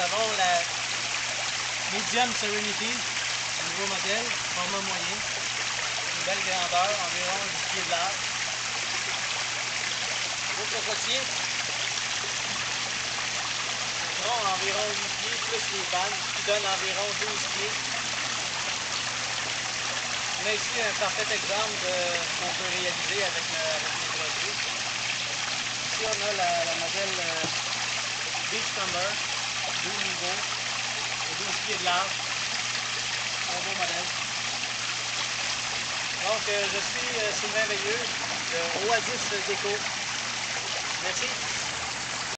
avons la Medium Serenity, nouveau modèle, format moyen. Une belle grandeur, environ 10 pieds de large. Gros cocotier. Environ 8 pieds, plus les vannes, qui donne environ 12 pieds. On a ici un parfait exemple de ce qu'on peut réaliser avec, avec les produits. Ici, on a la, modèle euh, deux niveaux, et 12 pieds de large. Un beau modèle. Donc, euh, je suis euh, Sylvain Veilleux de Oasis Déco. Merci.